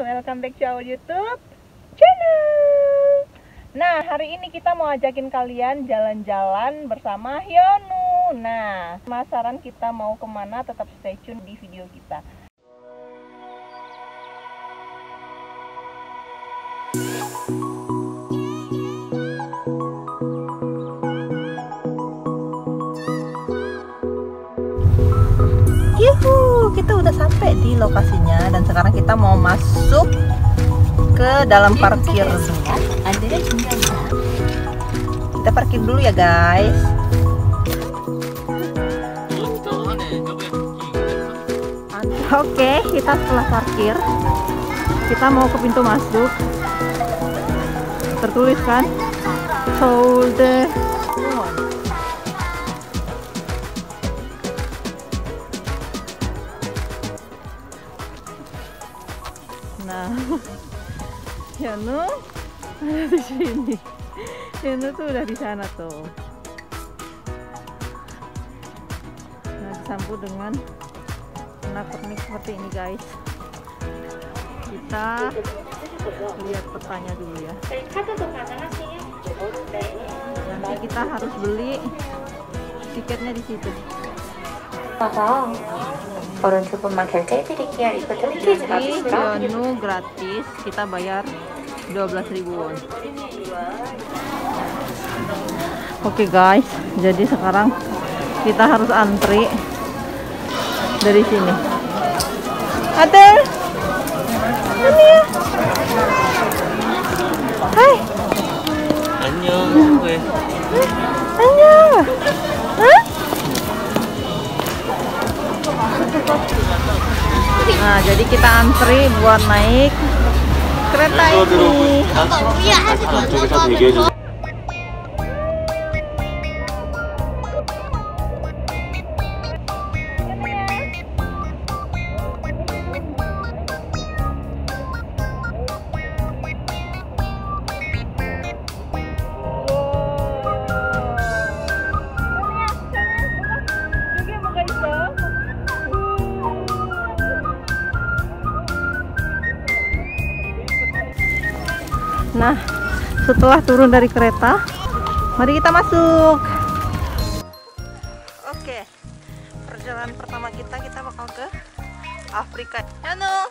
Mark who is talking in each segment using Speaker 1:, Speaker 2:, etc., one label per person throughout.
Speaker 1: welcome back to our YouTube channel. Nah, hari ini kita mau ajakin kalian jalan-jalan bersama Hyonu. Nah, penasaran kita mau ke mana? Tetap stay tune di video kita. Yuhu, kita udah sampai di lokasinya dan sekarang kita mau masuk ke dalam parkir. Kita parkir dulu ya, guys. Oke, kita setelah parkir, kita mau ke pintu masuk. Tertulis kan? Solde Yanu ada di sini. Yanu tuh udah di sana tuh. Nah, disambut dengan pernak-pernik seperti ini, guys. Kita lihat petanya dulu ya. Nanti kita harus beli tiketnya di situ.
Speaker 2: 와서 어른 두 분만 결제해드릴게요. 이거 홈페이지
Speaker 1: Jadi
Speaker 2: 맞으시죠?
Speaker 1: Hyonu gratis, kita bayar 12.000 won Oke okay guys. Jadi sekarang kita harus antri dari sini. Ate! Ini ya. Hai. Annyeong Annyeong Nah jadi kita antri buat naik kereta ini. Setelah turun dari kereta, mari kita masuk. Oke, perjalanan pertama kita kita bakal ke Afrika. Hano,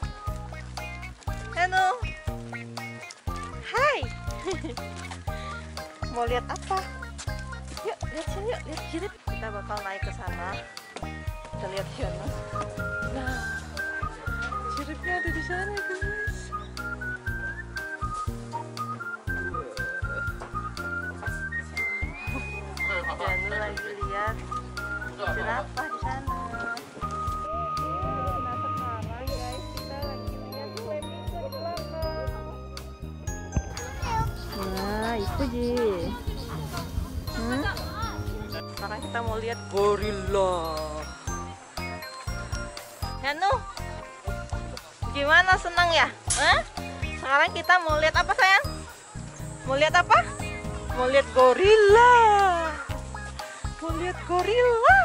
Speaker 1: Hano, Hai. Mau lihat apa? Yuk, lihat sini yuk, lihat jirip. Kita bakal naik ke sana. Kita lihat Hano. Nah, jiripnya ada di sana, guys. Janu lagi lihat jerapah di sana. Nah itu ji. Hmm? Sekarang kita mau lihat gorila. Janu, gimana senang ya? Hah? Sekarang kita mau lihat apa sayang? Mau lihat apa? Mau lihat gorila. Mau lihat gorila.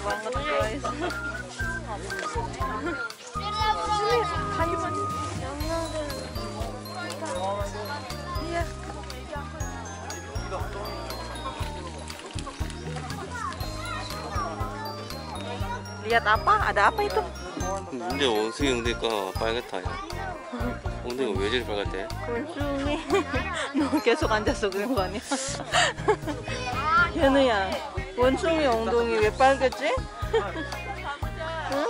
Speaker 1: Banget guys. Mandi. Lihat apa? Ada apa itu?
Speaker 3: 근데 원숭이 엉덩이가 빨갛다. 야. 엉덩이가 왜 저리 빨갛대?
Speaker 1: 원숭이. 너 계속 앉아서 그런 거 아니야? 현우야, 원숭이 엉덩이 왜 빨갛지? 응?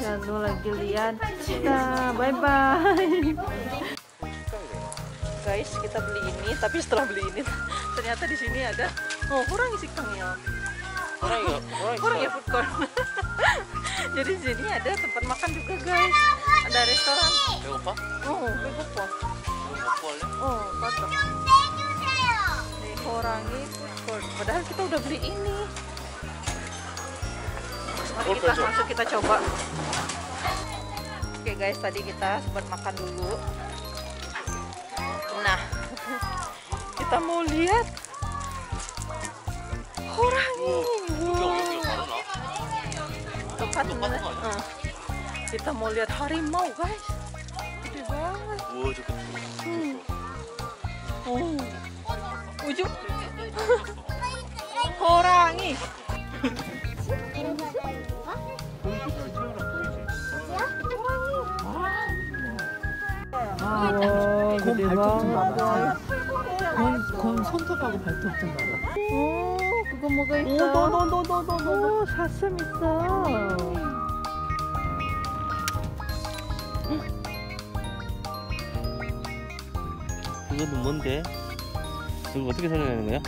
Speaker 1: 현우 lagi lihat kita, bye bye. Guys, kita beli ini, tapi setelah beli ini ternyata di sini ada oh kurang isi ya.
Speaker 3: 호랑이가
Speaker 1: Kurang ya food court. Jadi di sini ada tempat makan juga guys. Ada restoran.
Speaker 3: 배고파?
Speaker 1: Oh, 배고파.
Speaker 3: 먹고 할래?
Speaker 1: Oh, 맞다. Horangi food court. Padahal kita udah beli ini. Mari
Speaker 3: Oh,
Speaker 1: kita
Speaker 3: betul.
Speaker 1: masuk kita coba. Oke guys, tadi kita sempat makan dulu. Nah, kita mau lihat Eh, Kita mau lihat harimau guys. Gede banget.
Speaker 3: 우와 저거
Speaker 1: Hmm. Oh. Ujung. Horangi. 와,
Speaker 4: 건
Speaker 1: gede
Speaker 4: 발톱 좀. 봐봐. 건, 건 손톱하고 발톱 좀 봐봐.
Speaker 1: 오, 그거 뭐가 있어?
Speaker 4: 너, 너, 너, 너, 너, 너.
Speaker 1: 오, 사슴 있어.
Speaker 3: 그거는 뭔데? 이거 어떻게 설명하는 거야?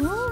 Speaker 1: 어,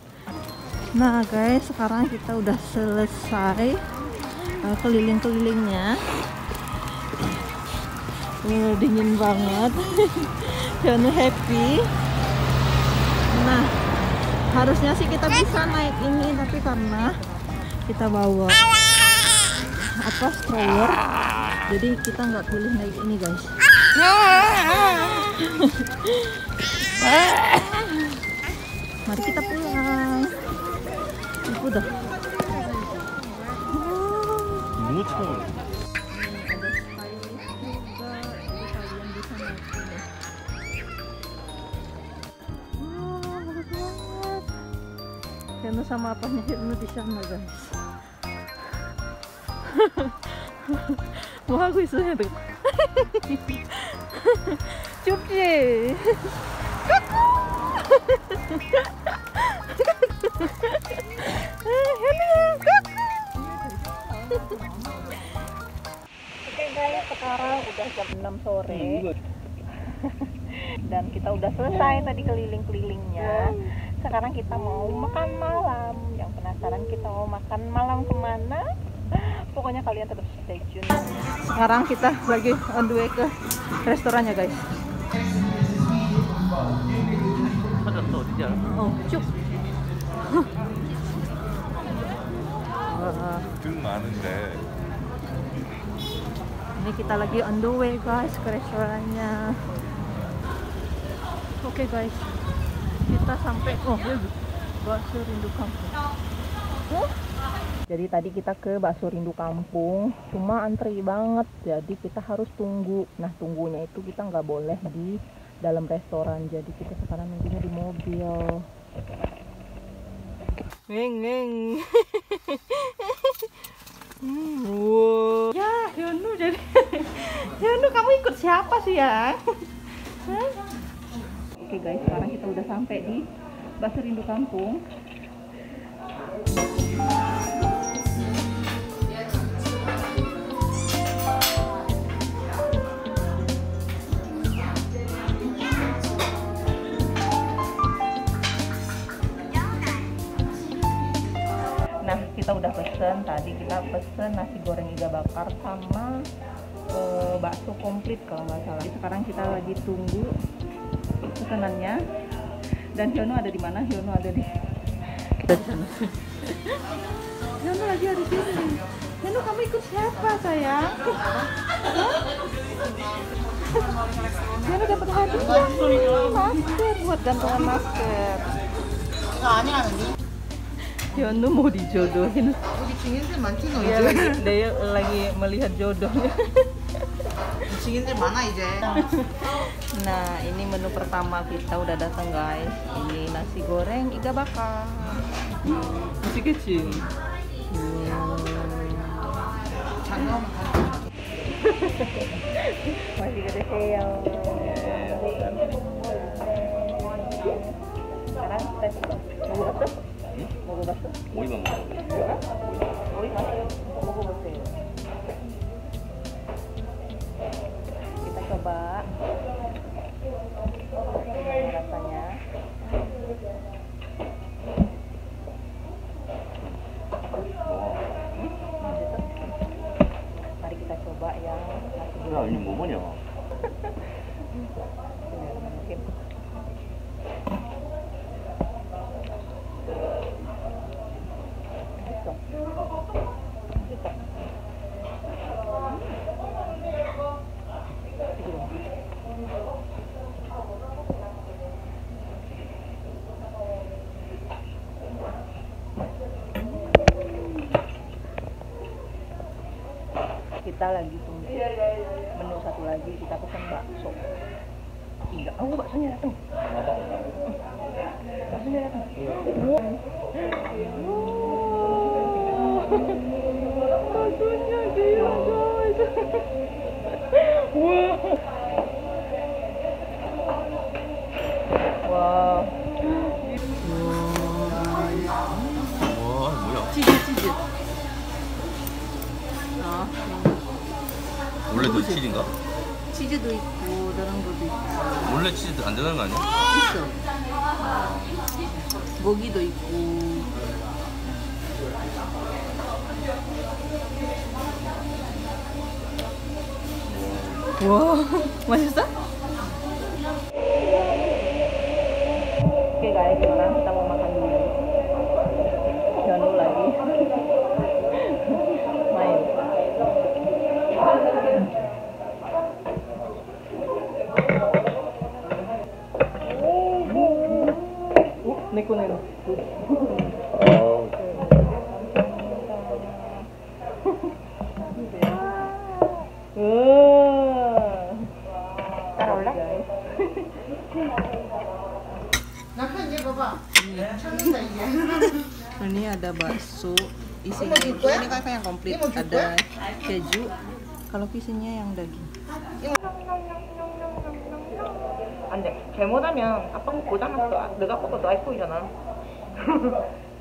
Speaker 1: Nah guys, sekarang kita udah selesai uh, keliling-kelilingnya. Uh, dingin banget. Jono happy. Nah, harusnya sih kita bisa naik ini, tapi karena kita bawa apa stroller, jadi kita nggak boleh naik ini guys. Mari kita pulang. 이쁘다.
Speaker 3: 너무 차워.
Speaker 1: Yan sama apa nih ini di sana guys. 뭐하고 있어 얘들 좁지? sekarang udah jam 6 sore dan kita udah selesai tadi keliling-kelilingnya. Sekarang kita mau makan malam. Yang penasaran kita mau makan malam kemana? Pokoknya kalian tetap stay tune. Sekarang kita lagi on the way ke restorannya guys.
Speaker 3: 찾았어 어디지 알아?
Speaker 1: Oh, cuk. Wah,
Speaker 3: 등 많은데
Speaker 1: ini kita lagi on the way guys ke restorannya. Oke guys, kita sampai oh ini bakso rindu kampung. Oh. Jadi tadi kita ke bakso rindu kampung, cuma antri banget. Jadi kita harus tunggu. Nah tunggunya itu kita nggak boleh di dalam restoran. Jadi kita sekarang nunggunya di mobil. Ngeng ngeng. Hmm, wow. Ya, Hyunu jadi Hyunu kamu ikut siapa sih ya? Oke guys, sekarang kita udah sampai di Bakso Rindu Kampung. Nah, kita udah pesen tadi kita pesen nasi goreng iga bakar sama auto komplit kalau nggak salah. Sekarang kita lagi tunggu pesanannya dan Hyono ada di mana? Hyono ada di kita di sana. Hyono lagi ada di sini. Hyono kamu ikut siapa sayang? Hyono dapat hadiah. Masker buat gantungan masker. Yono mau dijodohin.
Speaker 4: Mau dicingin sih mancing aja.
Speaker 1: Iya, dia lagi melihat jodohnya.
Speaker 4: 지인들 많아 이제.
Speaker 1: Nah, ini menu pertama kita udah datang guys. Ini nasi goreng iga bakar.
Speaker 4: masih kecil. 장가오면 가는
Speaker 1: Masih gede seo. Sekarang kita coba. Mau bakso? Mau bakso?
Speaker 3: 오이만 먹어.
Speaker 1: Oke, masuk. Mau bakso. Kita Coba. Kita lagi tunggu menu satu lagi kita pesan bakso. Iya, oh baksonya datang. Baksonya datang. Wow, maksudnya? Oke guys, kita mau makan dulu. Jangan dulu lagi. Main. Oh, ini kuning. Oh, neko. Uh.
Speaker 2: 따라올래?
Speaker 4: 남편 얘 봐봐. 찾는다 이제.
Speaker 1: Ini ada bakso isinya itu ini kan yang komplit ada keju kalau isinya yang daging 안돼 잘못하면 아빠 거 고장났어 내가 아빠 거도 아이폰이잖아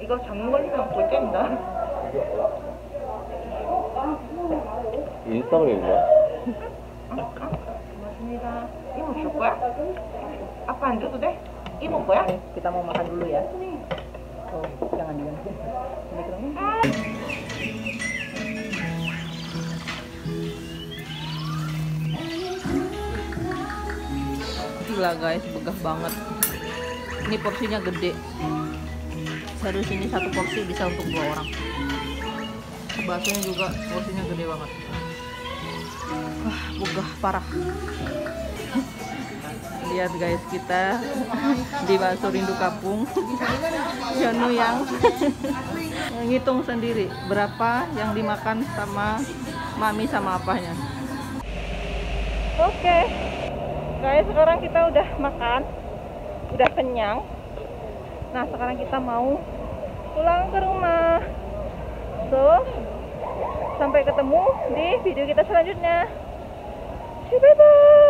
Speaker 1: 이거 잘못 걸리면 골잼이다
Speaker 3: 인스타그램인가?
Speaker 1: 고맙습니다 이모 줄 거야? 아빠 안 줘도 돼? 이모 거야? kita mau makan dulu ya oh jangan jangan ini keren gila guys begah banget ini porsinya gede serius ini satu porsi bisa untuk dua orang baksonya juga porsinya gede banget begah parah. Lihat guys kita di bakso rindu kapung Janu yang ngitung sendiri berapa yang dimakan sama mami sama apanya. Oke guys sekarang kita udah makan. Udah kenyang. Nah sekarang kita mau pulang ke rumah. So sampai ketemu di video kita selanjutnya Bye-bye.